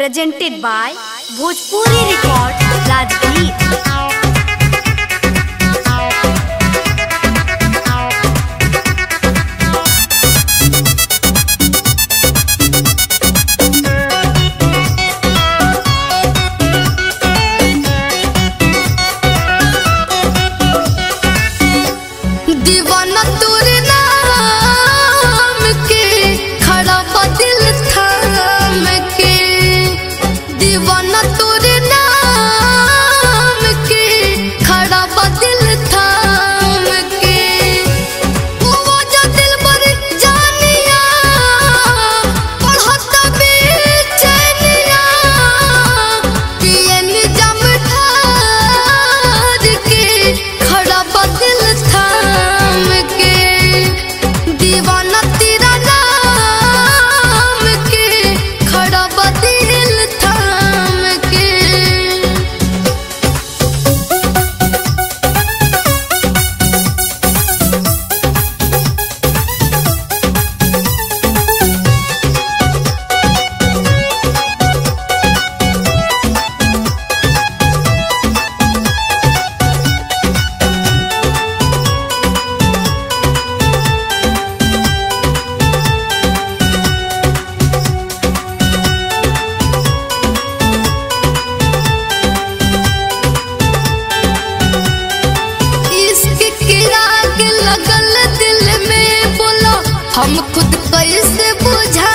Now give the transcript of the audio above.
presented by Bhojpuri record Rajdeep Deewana तुरी लगल दिल में बोला हम खुद कैसे बुझा